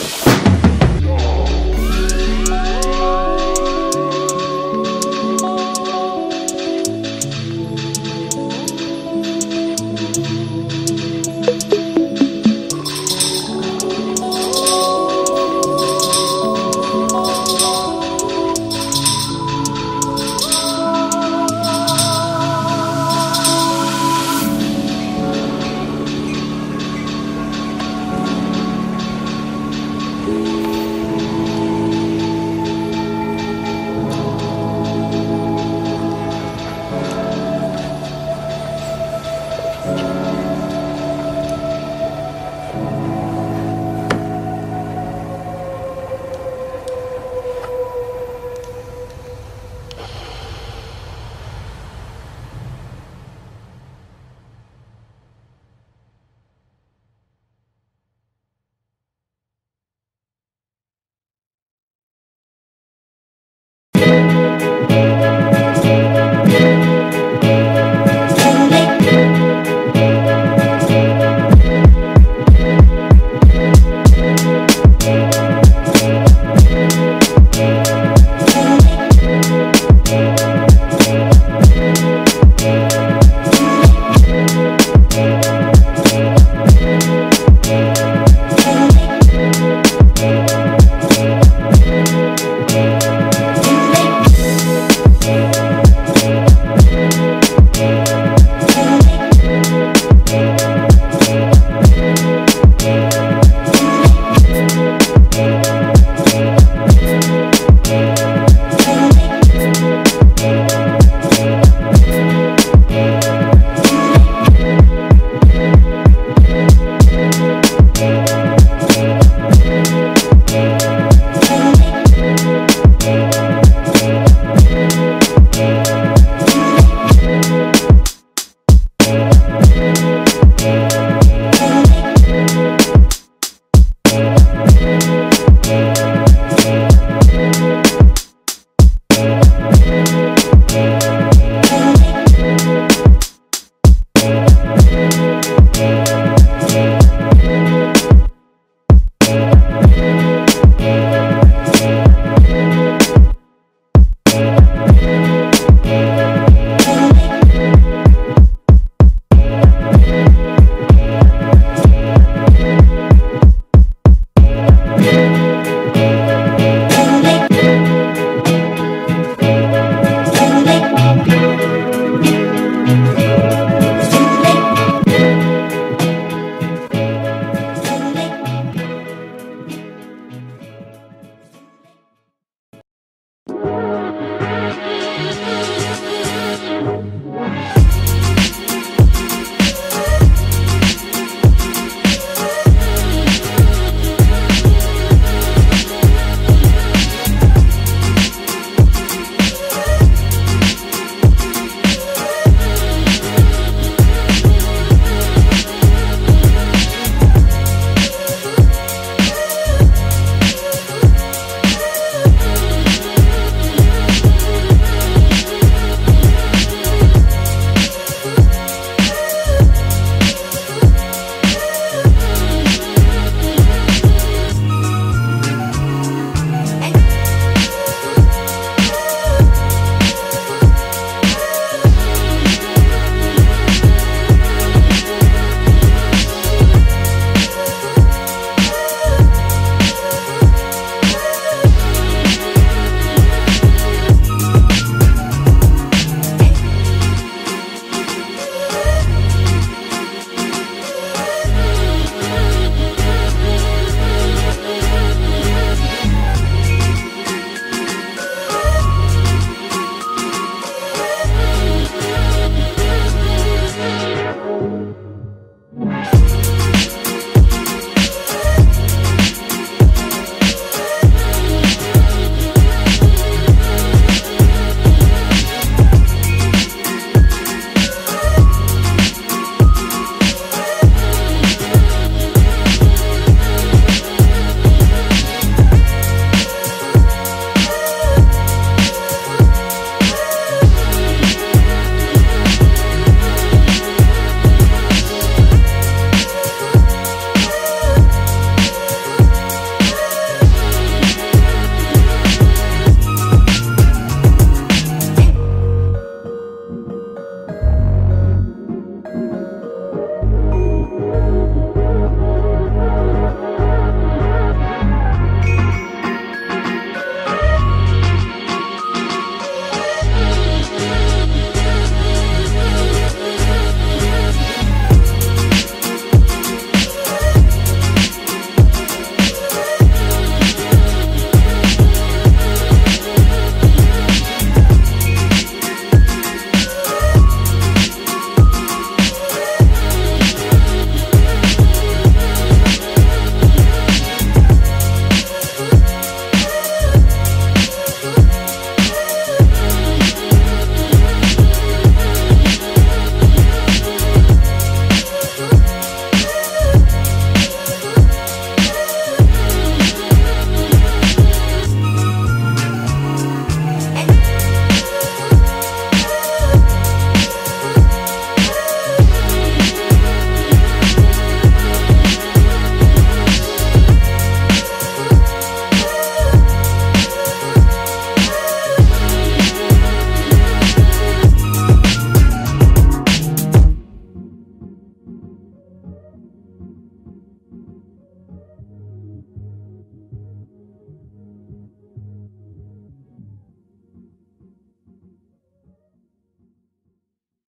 Oh.